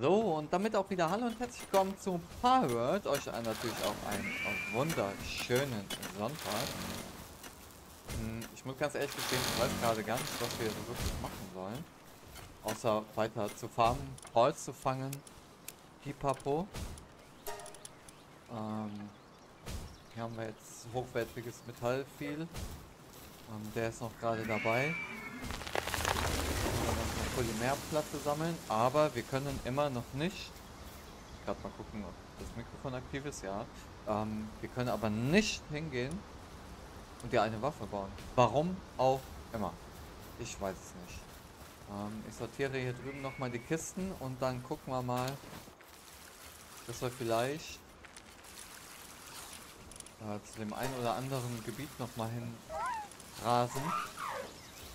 So, und damit auch wieder Hallo und herzlich willkommen zu Powerworld. Euch natürlich auch einen wunderschönen Sonntag. Hm, Ich muss ganz ehrlich gestehen, ich weiß gerade gar nicht, was wir so wirklich machen sollen. Außer weiter zu farmen, Holz zu fangen, Pipapo. Ähm, hier haben wir jetzt hochwertiges Metall viel. Ähm, der ist noch gerade dabei. Polymerplatte sammeln, aber wir können immer noch nicht. Gerade mal gucken, ob das Mikrofon aktiv ist, ja. Ähm, wir können aber nicht hingehen und dir eine Waffe bauen. Warum auch immer. Ich weiß es nicht. Ähm, ich sortiere hier drüben nochmal die Kisten und dann gucken wir mal, dass wir vielleicht äh, zu dem einen oder anderen Gebiet nochmal hin rasen.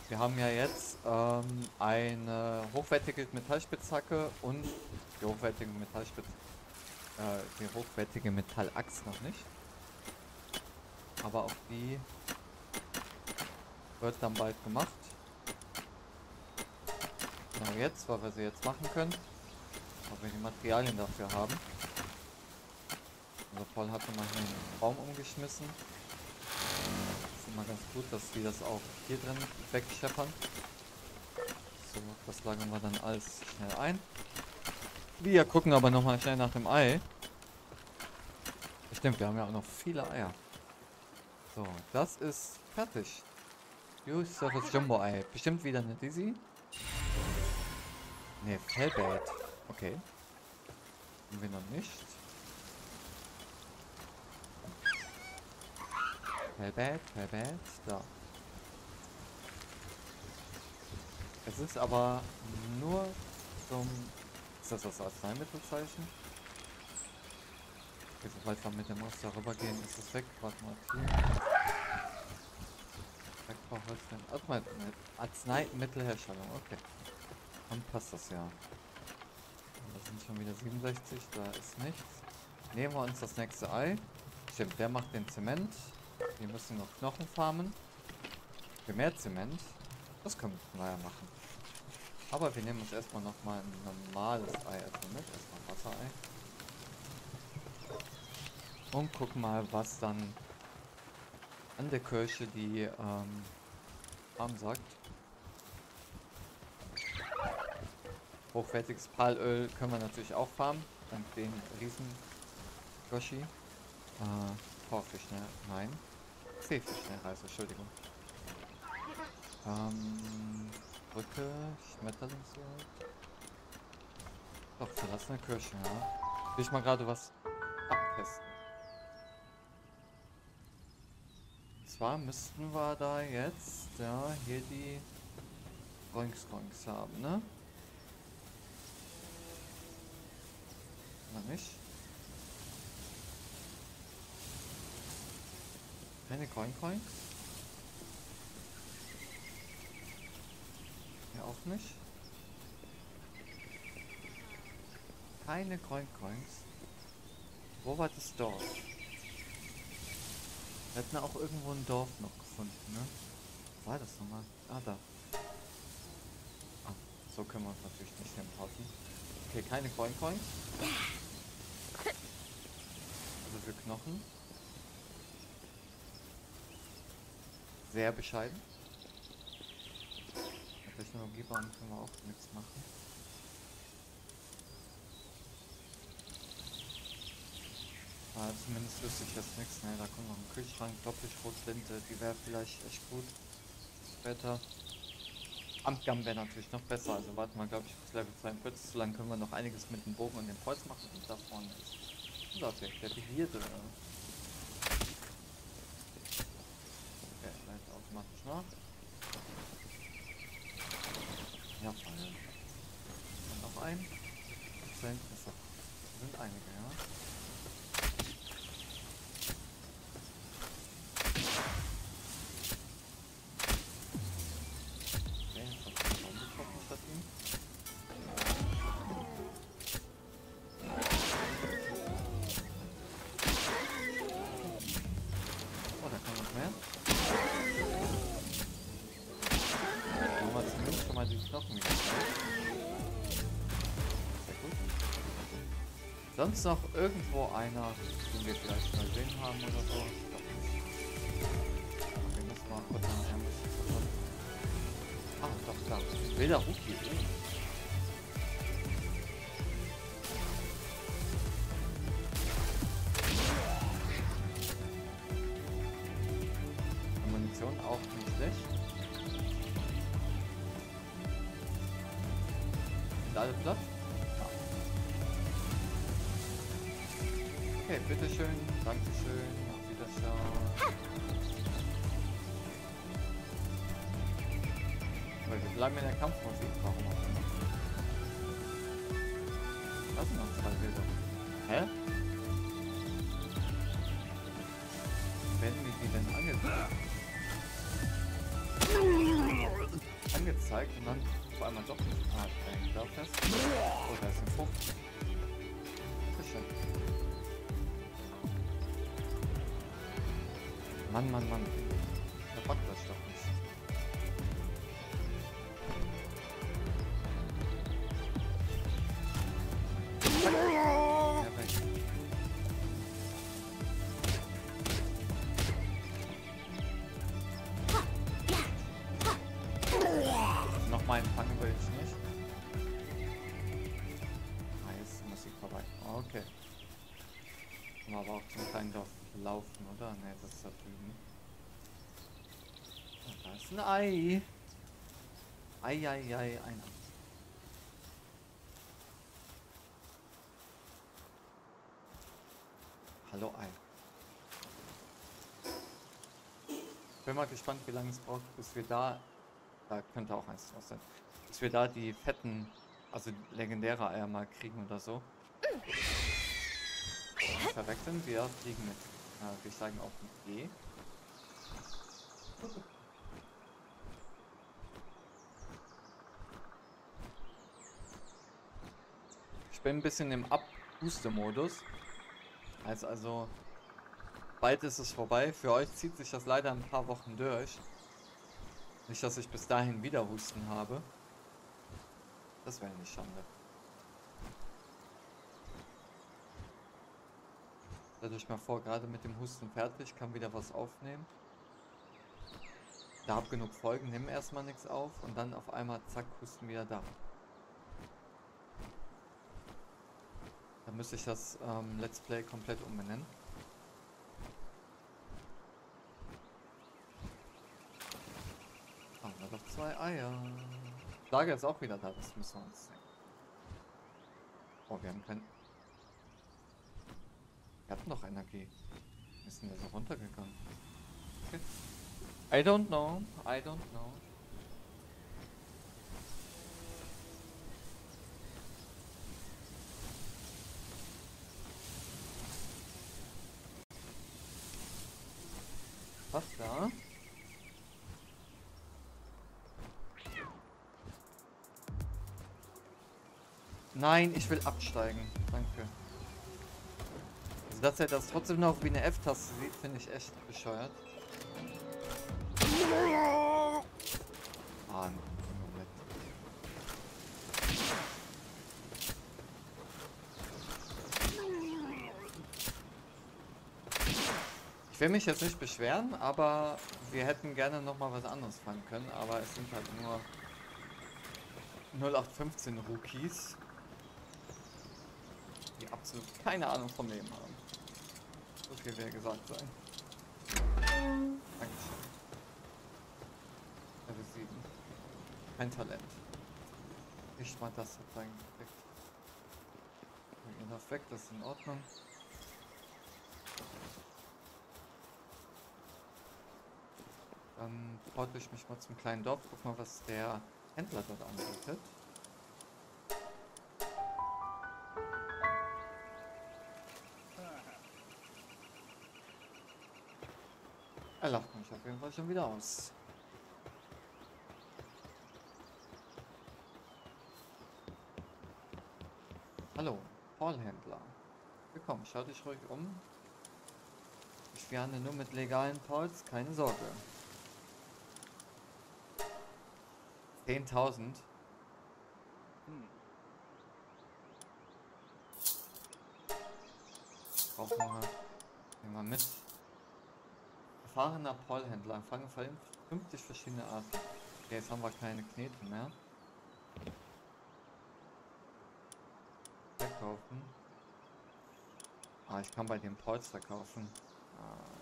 Wir haben ja jetzt ähm, eine hochwertige Metallspitzhacke und die hochwertige Metallspitz äh, die hochwertige Metallachs noch nicht. Aber auch die wird dann bald gemacht. Genau jetzt, weil wir sie jetzt machen können. Weil wir die Materialien dafür haben. Also Paul hatte mal hier einen Baum umgeschmissen. Immer ganz gut, dass die das auch hier drin wegscheppern. So, das lagern wir dann alles schnell ein. Wir gucken aber nochmal schnell nach dem Ei. Stimmt, wir haben ja auch noch viele Eier. So, das ist fertig. Useless Jumbo Ei. Bestimmt wieder eine Dizzy. Ne, Fellbait. Okay. Haben wir noch nicht. Fellbait, Fellbait. Da. Es ist aber nur zum... Ist das das Arzneimittelzeichen? Okay, sobald wir mit dem Muster rübergehen, ist es weg. Warte mal, hier. Wegbrauchholzchen. Arznei Arzneimittelherstellung, okay. Dann passt das ja. Da sind schon wieder 67, da ist nichts. Nehmen wir uns das nächste Ei. Stimmt, der macht den Zement. Wir müssen noch Knochen farmen. Für mehr Zement. Das können wir naja machen. Aber wir nehmen uns erstmal nochmal ein normales Ei also mit. Erstmal ein Wasserei. Und gucken mal, was dann an der Kirche die ähm, sagt. Hochwertiges Palöl können wir natürlich auch farmen. Dank den riesen Goshi. Äh, Torfisch, ne? Nein. Seefisch, ne? Reise, Entschuldigung. Ähm, Brücke, Schmetterlingsjagd. Doch, verlassene Kirche, ja. Will ich mal gerade was abtesten. Und zwar müssten wir da jetzt, ja, hier die Roinks haben, ne? Oder nicht? Keine Coin Coins? Ja, auch nicht. Keine Coin Coins. Wo war das Dorf? Wir hätten auch irgendwo ein Dorf noch gefunden, ne? Wo war das nochmal? Ah, da. Ah, so können wir uns natürlich nicht hinpassen. Okay, keine Coin Coins. Also für Knochen. Sehr bescheiden. Mit Technologiebaum können wir auch nichts machen. Aber zumindest wüsste ich jetzt nichts. Ne, da kommt noch ein Kühlschrank, Doppelschrotflinte, die wäre vielleicht echt gut. Später. Amtgam wäre natürlich noch besser. Also warten wir, glaube ich, bis Level 42. So lange können wir noch einiges mit dem Bogen und dem Holz machen. Und da vorne ist unser Objekt, der Begierde. Huh? Sonst noch irgendwo einer, den wir vielleicht mal sehen haben oder so? Wir müssen mal kurz an einem Ah, doch, da. Wilder Rookie. Oh. Munition auch nicht schlecht. Sind alle platt? Okay, bitteschön. Dankeschön. Auf Wiedersehen. Weil wir bleiben in der Kampfmusik. Warum auch immer. Das sind noch zwei Bilder. Hä? Werden mir die denn angezeigt? angezeigt und dann auf einmal doch nicht. Ah, da fest. Oh, da ist ein Frucht. Bitteschön. Mann, Mann, Mann. Da packt das doch ist ein Ei. Ei, ei, ei, ein Ei. Hallo Ei. Bin mal gespannt, wie lange es braucht, bis wir da, da könnte auch eins draus sein, bis wir da die fetten, also legendäre Eier mal kriegen oder so. Verwechseln, wir fliegen mit äh, wir steigen auf ein G. bin ein bisschen im Abhuste-Modus. Heißt also, bald ist es vorbei. Für euch zieht sich das leider ein paar Wochen durch. Nicht, dass ich bis dahin wieder Husten habe. Das wäre nicht schade. Stellt euch mal vor, gerade mit dem Husten fertig, kann wieder was aufnehmen. Da hab genug Folgen, nimm erstmal nichts auf und dann auf einmal zack, Husten wieder da. Dann müsste ich das ähm, Let's Play komplett umbenennen. Ah, da doch zwei Eier. Lager ist auch wieder da, das müssen wir uns sehen. Oh, wir haben kein... Wir hatten doch Energie. Ist denn der so runtergegangen? Okay. I don't know. I don't know. Da? Nein, ich will absteigen. Danke. Also, dass er das trotzdem noch wie eine F-Taste sieht, finde ich echt bescheuert. Ah, Moment. Ich will mich jetzt nicht beschweren, aber wir hätten gerne noch mal was anderes fangen können, aber es sind halt nur 0815 Rookies, die absolut keine Ahnung vom Leben haben. So viel wäre gesagt sein. Dankeschön. Level 7. Kein Talent. Nicht mal das hat sein gekriegt. Weg, das ist in Ordnung. Dann porte ich mich mal zum kleinen Dorf, guck mal, was der Händler dort anbietet. Er lacht mich auf jeden Fall schon wieder aus. Hallo, Paul-Händler. Willkommen, schau dich ruhig um. Ich werde nur mit legalen Pauls, keine Sorge. 10.000. Hm. brauchen wir. Nehmen wir mit. Erfahrener Paulhändler. Fangen 50 verschiedene Arten. Okay, jetzt haben wir keine Knete mehr. Verkaufen. Ah, ich kann bei dem Pauls verkaufen. Ah.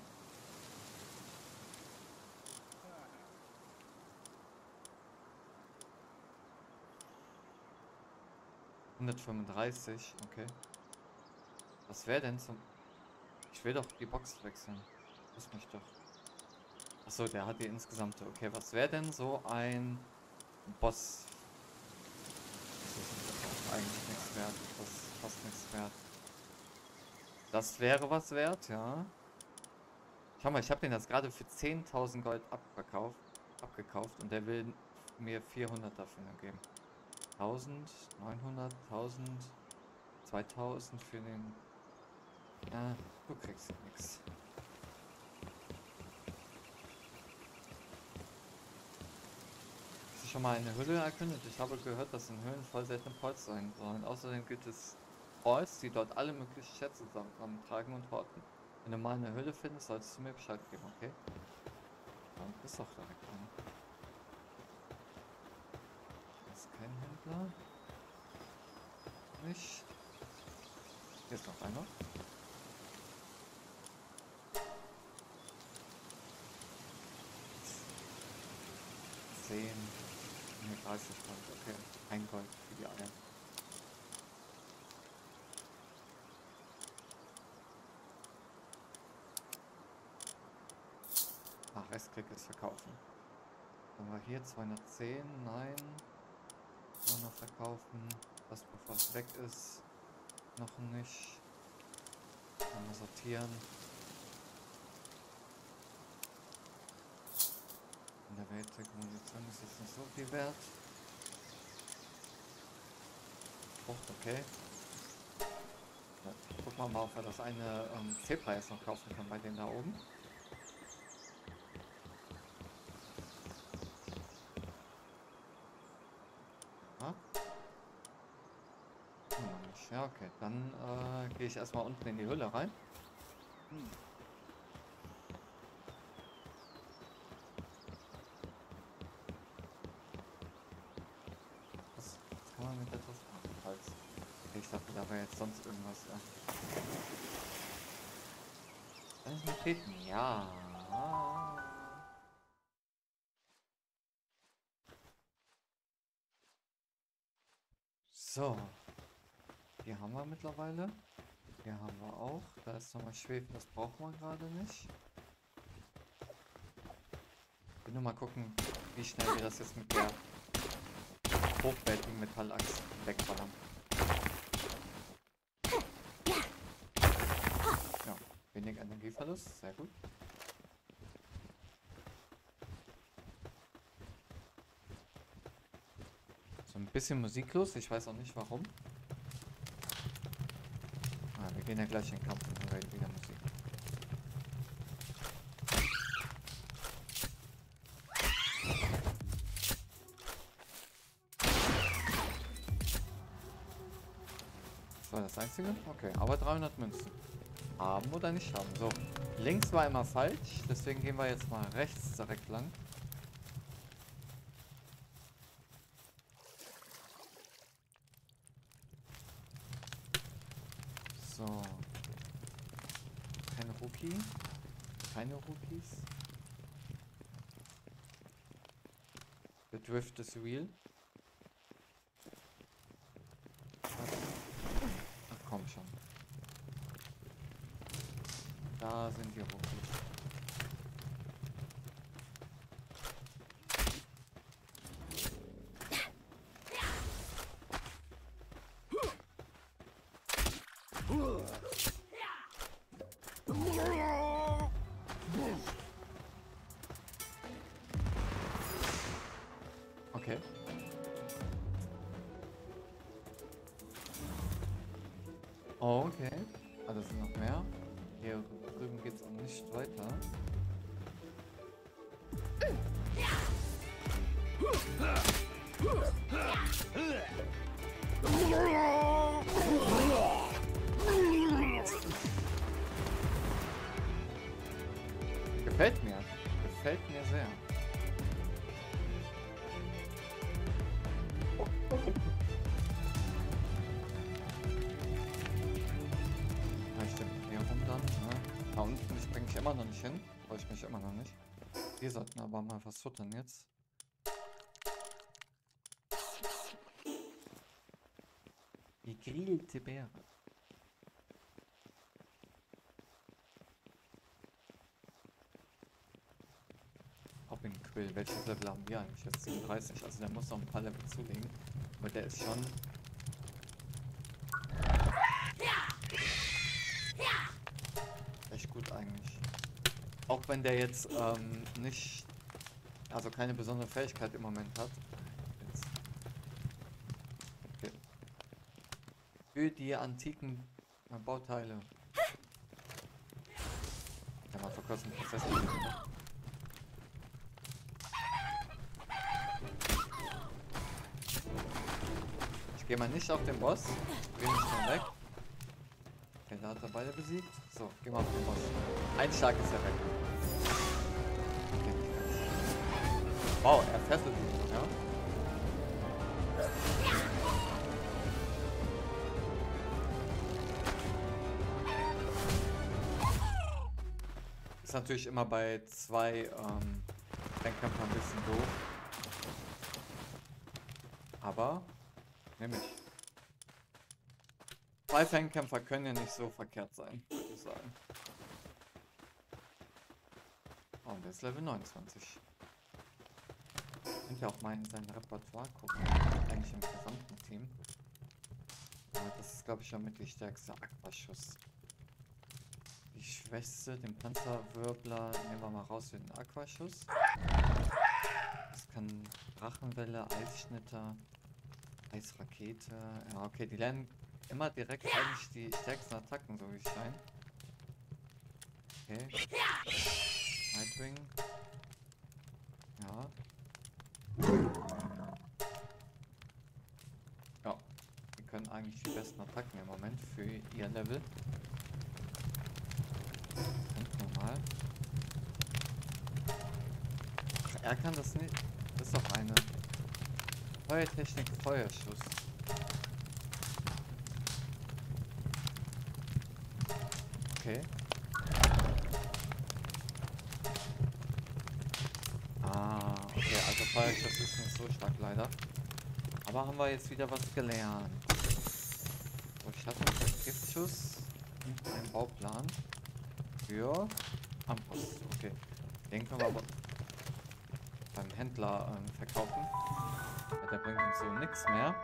135, okay. Was wäre denn zum... Ich will doch die Box wechseln. Muss mich doch... Achso, der hat die insgesamte. Okay, was wäre denn so ein Boss? Das ist eigentlich nichts wert. Das ist fast nichts wert. Das wäre was wert, ja. Schau mal, ich habe den jetzt gerade für 10.000 Gold abverkauft, abgekauft und der will mir 400 dafür geben. 1000, 900, 1000, 2000 für den... Ja, du kriegst nichts. Hast du schon mal eine Hülle erkundet? Ich habe gehört, dass in Höhlen voll seltene Polz sein sollen. Außerdem gibt es Polz, die dort alle möglichen Schätze zusammentragen und horten. Wenn du mal eine Hülle findest, solltest du mir Bescheid geben, okay? Dann ist doch direkt eine. Kein Händler. Nicht. Hier ist noch einer. Zehn. Ne, 30 Gold. Okay. Ein Gold für die Eier. Ach, Restklick ist verkaufen. Dann war hier 210, nein verkaufen. Das bevor es weg ist. Noch nicht. Mal sortieren. In der Welt der Munition ist jetzt nicht so viel wert. Frucht, okay. Ja, gucken wir mal, ob wir das eine ähm, C-Preis noch kaufen können bei denen da oben. Gehe ich erstmal unten in die Hülle rein. Hm. Was, was kann man mit der Taste machen? Falls. Ich dachte, da wäre jetzt sonst irgendwas. Ja. Kann ich mal treten? Ja. So. Hier haben wir mittlerweile. Hier haben wir auch. Da ist nochmal Schwefel, das brauchen wir gerade nicht. Ich will nur mal gucken, wie schnell wir das jetzt mit der hochwertigen Metallachs wegballern. Ja, wenig Energieverlust, sehr gut. So ein bisschen musiklos, ich weiß auch nicht warum gehen ja gleich in den Kampf und hören wieder Musik. Das war das einzige? Okay, aber 300 Münzen. Haben oder nicht haben. So, links war immer falsch, deswegen gehen wir jetzt mal rechts direkt lang. The Drift is real. Ach komm schon. Da sind die Rookies. Oh, okay. Ah, das sind noch mehr. Hier drüben geht es auch nicht weiter. Gefällt immer noch nicht hin. Freue ich mich immer noch nicht. Wir sollten aber mal was futtern jetzt. Gegrillte Beere. Hoping-Quill. Welches Level haben wir eigentlich jetzt? 37. Also der muss noch ein paar Level zulegen. Aber der ist schon... Auch wenn der jetzt ähm, nicht... Also keine besondere Fähigkeit im Moment hat. Okay. Für die antiken Bauteile. Ja, mal vor kurzem ne? Ich gehe mal nicht auf den Boss. Nicht schnell weg. Okay, da hat er beide besiegt. So, geh mal auf den Boss. Ein Schlag ist er weg. Wow, er fesselt ihn, ja? Ist natürlich immer bei zwei ähm, Denkkämpfern ein bisschen doof. Aber nehme ich. Zwei Fangkämpfer können ja nicht so verkehrt sein, würde ich sagen. Oh, und ist Level 29. Könnt ihr auch mal in sein Repertoire gucken. Eigentlich im gesamten Team. Aber das ist, glaube ich, damit die stärkste Aquaschuss. Die schwächste, den Panzerwirbler, nehmen wir mal raus für den Aquaschuss. Das kann Drachenwelle, Eisschnitter, Eisrakete. Ja, okay, die lernen immer direkt eigentlich die stärksten Attacken, so wie es scheint. Okay. Nightwing. Ja. Ja. Die können eigentlich die besten Attacken im Moment für ihr Level. Und normal. Er kann das nicht. Das ist doch eine Feuertechnik Feuerschuss. Okay. Ah, okay, also Feuerschuss ist nicht so stark leider. Aber haben wir jetzt wieder was gelernt. So, ich hatte Giftschuss und einen Bauplan für Ampost. Okay. Den können wir aber beim Händler ähm, verkaufen. Ja, der bringt uns so nichts mehr.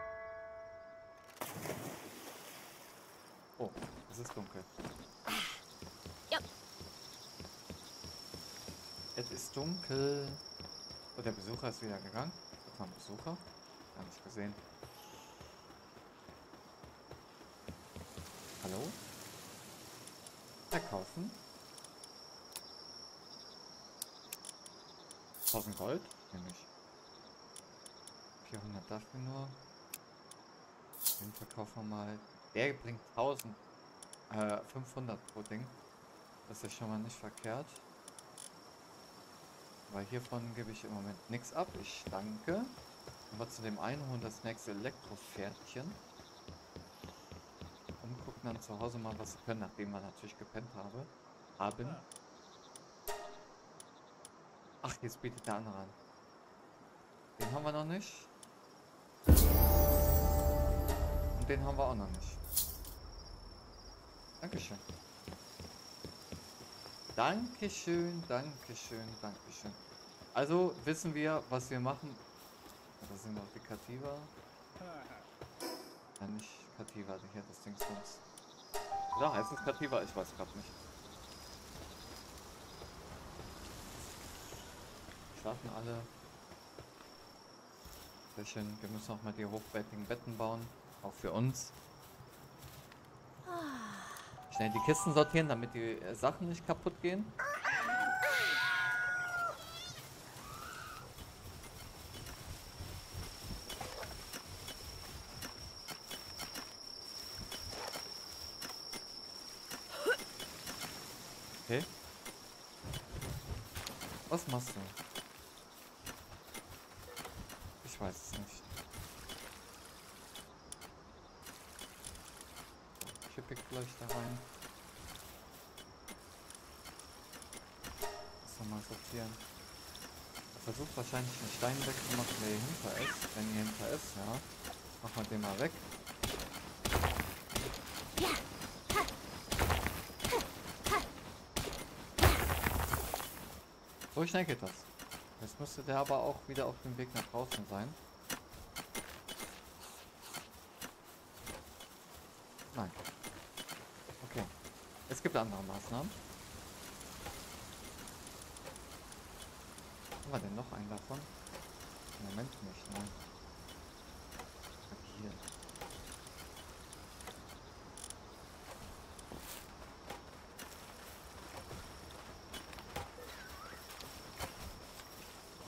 Oh, es ist dunkel. Es ist dunkel. Oh, der Besucher ist wieder gegangen. Das war ein Besucher. Gar nicht gesehen. Hallo? Verkaufen. 1000 Gold? Nämlich. 400 dafür nur. Den verkaufen wir mal. Der bringt 1000. Äh, 500 pro Ding. Das ist schon mal nicht verkehrt. Weil hiervon gebe ich im Moment nichts ab. Ich danke. Aber zu dem einen holen das nächste Elektropferdchen. Und gucken dann zu Hause mal, was wir können, nachdem wir natürlich gepennt habe, haben. Ach, jetzt bietet der andere an. Den haben wir noch nicht. Und den haben wir auch noch nicht. Dankeschön. Dankeschön, Dankeschön, Dankeschön. Also wissen wir, was wir machen. Das sind noch die Kativa. Ja, nicht Kativa, hier das Ding sonst. Oder heißt es Kativa? Ich weiß gerade nicht. Schlafen alle. Sehr schön. Wir müssen auch mal die hochwertigen Betten bauen. Auch für uns. Schnell die Kisten sortieren, damit die Sachen nicht kaputt gehen. Okay. Was machst du? Ich weiß es nicht. Chippig gleich da rein. Das mal sortieren. Wahrscheinlich einen Stein wegzumachen, der hier hinter ist. Wenn hier hinter ist, ja. Machen wir den mal weg. So schnell geht das. Jetzt müsste der aber auch wieder auf dem Weg nach draußen sein. Nein. Okay. Es gibt andere Maßnahmen. Wir denn noch einen davon? Moment nicht, nein. Hier.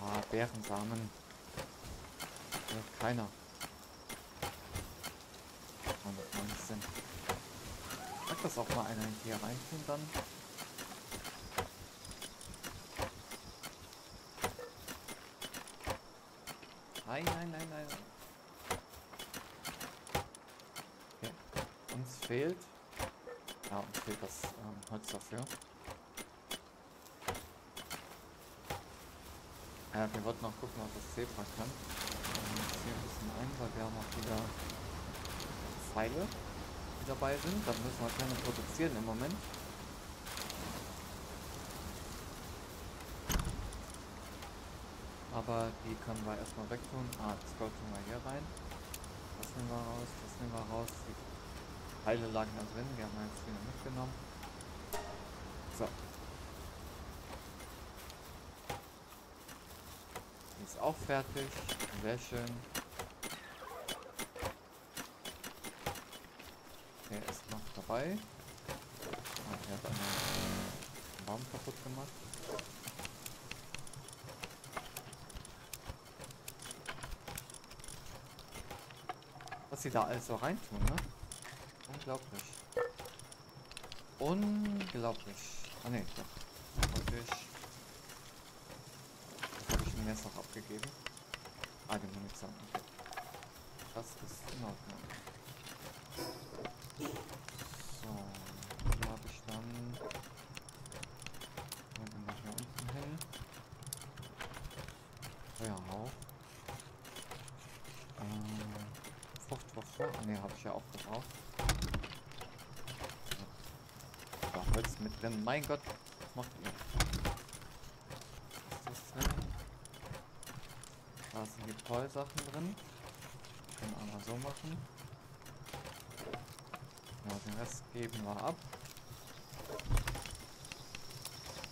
Ah, Bärensamen. Ja, keiner. Macht Sinn. Sag das auch mal einer hier reintun dann. Nein, nein, nein, nein. Okay. Uns fehlt. Ja, uns fehlt das ähm, Holz dafür. Ja, wir wollten noch gucken, was das Zebra kann. Ähm, jetzt hier ein bisschen ein, weil wir haben auch wieder Pfeile, die dabei sind. Dann müssen wir keine produzieren im Moment. Aber die können wir erstmal wegtun. Ah, das Gold tun wir hier rein. Das nehmen wir raus, das nehmen wir raus. Die Pfeile lagen da drin, die haben wir jetzt wieder mitgenommen. So. Die ist auch fertig. Sehr schön. Der ist noch dabei. Ah, der hat einen Baum kaputt gemacht. Was sie da alles so reintun, ne? Unglaublich. Unglaublich. Ah ne, doch. Wollte ich. Was habe ich denn jetzt noch abgegeben? Ah, die Munition. Das ist in Ordnung. Ne, habe ich ja auch gebraucht. Da Holz mit drin. Mein Gott, was macht ihr? Was ist das drin? Da sind die Tollsachen drin. Können wir mal so machen. Ja, den Rest geben wir ab.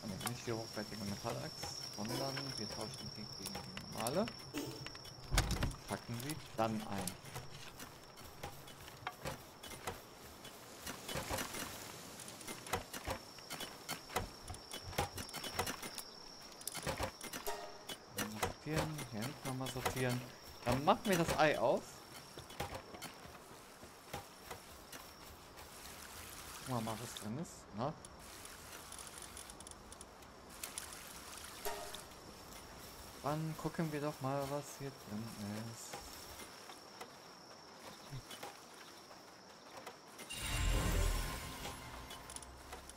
Ah, ne, nicht die hochwertige Metallachs, sondern wir tauschen die gegen die normale. Packen sie dann ein. Nochmal sortieren, hier hinten nochmal sortieren. Dann machen wir das Ei auf. Gucken wir mal, was drin ist. Na? Dann gucken wir doch mal, was hier drin ist.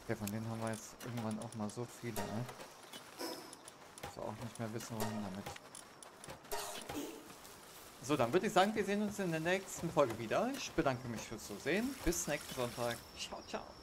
Okay, von denen haben wir jetzt irgendwann auch mal so viele, ne? Auch nicht mehr wissen, wohin damit. So, dann würde ich sagen, wir sehen uns in der nächsten Folge wieder. Ich bedanke mich fürs Zusehen. Bis nächsten Sonntag. Ciao, ciao.